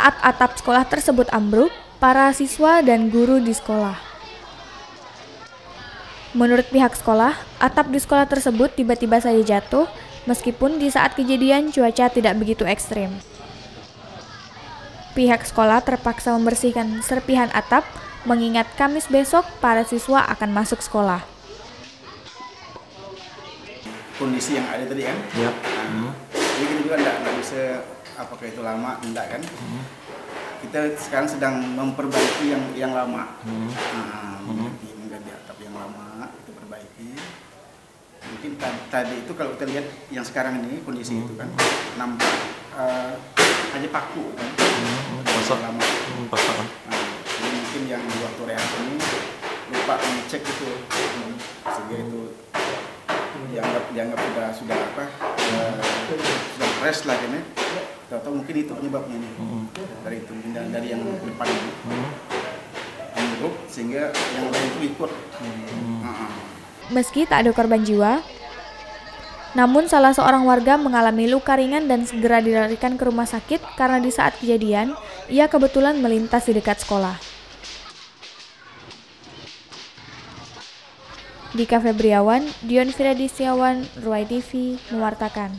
saat atap sekolah tersebut ambruk, para siswa dan guru di sekolah. Menurut pihak sekolah, atap di sekolah tersebut tiba-tiba saja jatuh, meskipun di saat kejadian cuaca tidak begitu ekstrim. Pihak sekolah terpaksa membersihkan serpihan atap, mengingat Kamis besok para siswa akan masuk sekolah. Kondisi yang ada tadi kan? Ya. Nah, Jadi kita juga tidak bisa apakah itu lama, tidak kan? Kita sekarang sedang memperbaiki yang yang lama. Nah, mengganti, mengganti atap yang lama, kita perbaiki. Mungkin ta- tadi itu kalau kita lihat yang sekarang ini kondisi itu kan nampak eh, hanya paku kan? Masak. Lama. Hmm. Nah, jadi mungkin yang di waktu rehat ini lupa mengecek itu sehingga itu dianggap dianggap sudah sudah apa eh, sudah fresh lah ini tahu mungkin itu penyebabnya nih dari itu dari, dari yang depan ini ambruk sehingga yang lain itu ikut Ah, ah. Meski tak ada korban jiwa, namun salah seorang warga mengalami luka ringan dan segera dilarikan ke rumah sakit karena di saat kejadian, ia kebetulan melintas di dekat sekolah. Dika Febriawan, Dion Firadistiawan, Ruai TV, mewartakan.